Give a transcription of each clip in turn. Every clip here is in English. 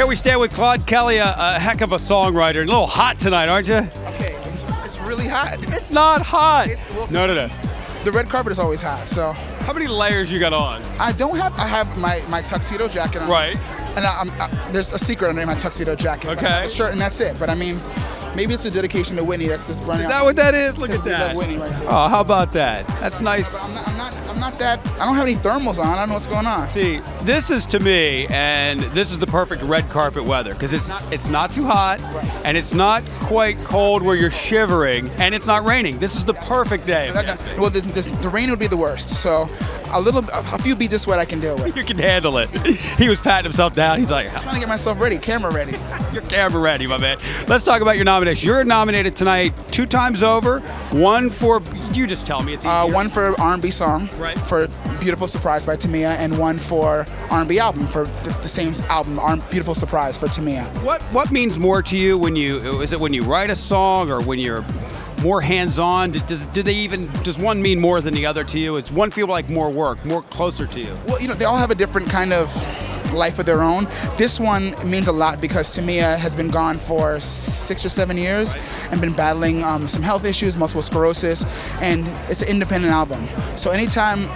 Here we stand with Claude Kelly, a, a heck of a songwriter. A little hot tonight, aren't you? Okay, it's, it's really hot. It's not hot. It- well- no, no, no. The red carpet is always hot, so How many layers you got on? I don't have. I have my, my tuxedo jacket on. Right. And I, I'm, I, there's a secret under my tuxedo jacket. Okay. a shirt, and that's it. But I mean, maybe it's a dedication to Whitney. That's this burning. Is that what that is? Look at that. Whitney right there. Oh, how about that? That's nice. I'm not, I'm not. I'm not that. I don't have any thermals on. I don't know what's going on. See, this is to me, and this is the perfect red carpet weather because it's it's not too hot, and it's not quite cold where you're shivering, and it's not raining. This is the perfect day. That- that- well, the, the, the rain would be the worst. So a little, a, few beats of sweat I can deal with. You can handle it. He was patting himself down. He's like, I'm trying to get myself ready, camera ready. Your camera ready, my man. Let's talk about your nomination. You're nominated tonight two times over. One for you just tell me it's Uh, one for R&B song, Right. for "Beautiful Surprise" by Tamia, and one for R&B album for the, the same album, "Beautiful Surprise" for Tamia. What what means more to you when you is it when you write a song or when you're more hands-on? Does do they even does one mean more than the other to you? Does one feel like more work, more closer to you? Well, you know, they all have a different kind of life of their own. This one means a lot because Tamia has been gone for six or seven years and been battling um, some health issues, multiple sclerosis, and it's an independent album. So anytime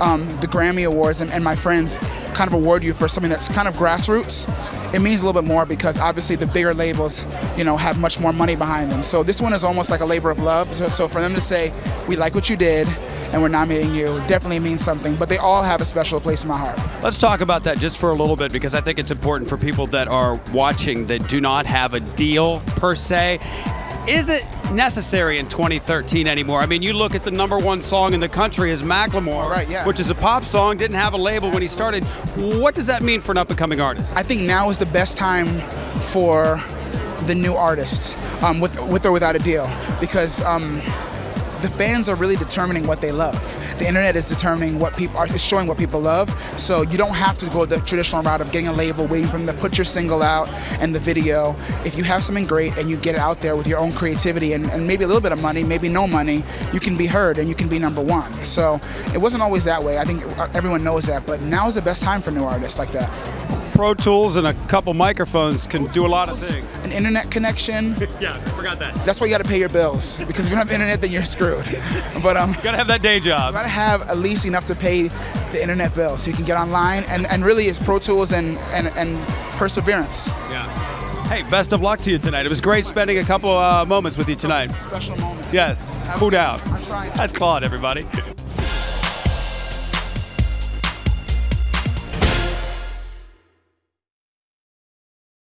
um, the Grammy Awards and, and my friends kind of award you for something that's kind of grassroots, it means a little bit more because obviously the bigger labels, you know, have much more money behind them. So this one is almost like a labor of love. So, so for them to say, we like what you did and we're nominating you, definitely means something. But they all have a special place in my heart. Let's talk about that just for a little bit because I think it's important for people that are watching that do not have a deal per se. Is it necessary in 2013 anymore? I mean, you look at the number one song in the country is Macklemore, Right, yeah. which is a pop song, didn't have a label when he started. What does that mean for an up and coming artist? I think now is the best time for the new artists, um, with with or without a deal, because um, the fans are really determining what they love. The internet is determining what people are showing what people love. So you don't have to go the traditional route of getting a label, waiting for them to put your single out and the video. If you have something great and you get it out there with your own creativity and, and maybe a little bit of money, maybe no money, you can be heard and you can be number one. So it wasn't always that way. I think everyone knows that, but now is the best time for new artists like that. Pro Tools and a couple microphones can do a lot of things. An internet connection. Yeah, I forgot that. That's why you got to pay your bills because if you don't have internet, then you're screwed. But um, Gotta have that day job. you got to have at least enough to pay the internet bill so you can get online. And, and really, it's Pro Tools and, and, and perseverance. Yeah. Hey, best of luck to you tonight. It was great spending a couple uh, moments with you tonight. Special moment. Yes, cool down. I'm trying. That's Claude, everybody.